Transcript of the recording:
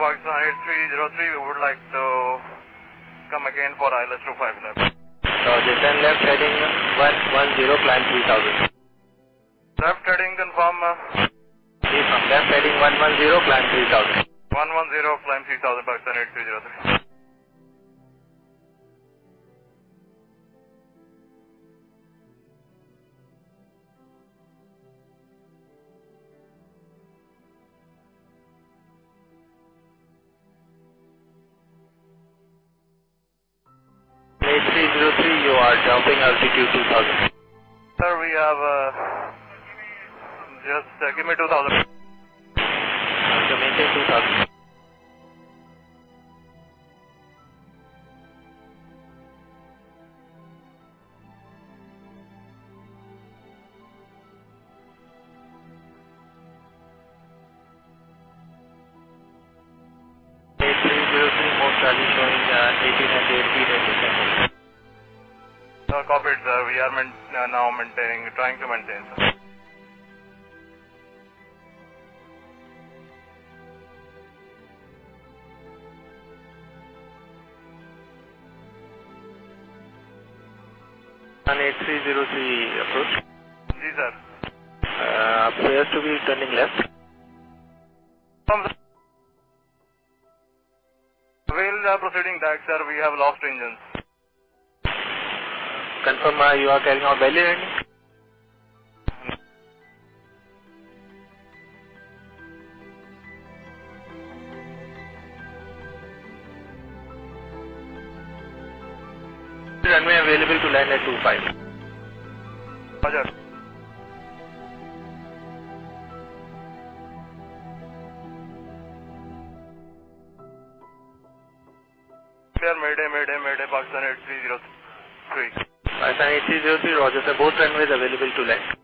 Pakistan 8303, we would like to come again for ILS 25 left. Roger, then left heading 110, climb 3000. Left heading confirm uh, left heading 110, climb 3000. 110, climb 3000, Pakistan 8303. You are jumping altitude 2000. Sir, we have uh, just uh, give me 2000. So maintain 2000. A303, most rally showing uh, 18 and 8 feet Uh, copied, sir. We are main, uh, now maintaining, trying to maintain, sir. On 8303 approach. Ji, sir. Uh, appears to be turning left. From the While uh, proceeding that, sir, we have lost engines. Confirm uh, you are carrying out belly landing. Runway available to land at 25. Roger. Clear, Mayday, Mayday, Mayday, Pakistan 8303. Pakistan 8303, Roger sir, both runways available to land.